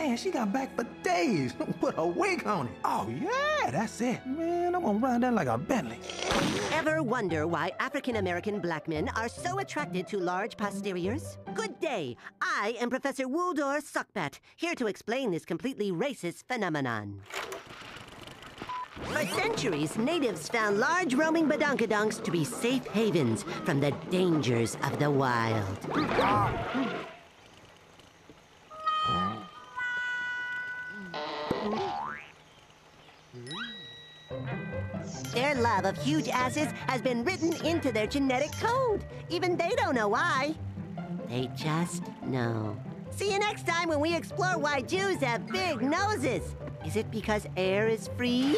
Man, she got back for days. Put a wig on it. Oh, yeah, that's it. Man, I'm gonna ride that like a Bentley. Ever wonder why African American black men are so attracted to large posteriors? Good day. I am Professor Wooldoor Sockbat, here to explain this completely racist phenomenon. For centuries, natives found large roaming badonkadonks to be safe havens from the dangers of the wild. Their love of huge asses has been written into their genetic code. Even they don't know why. They just know. See you next time when we explore why Jews have big noses. Is it because air is free?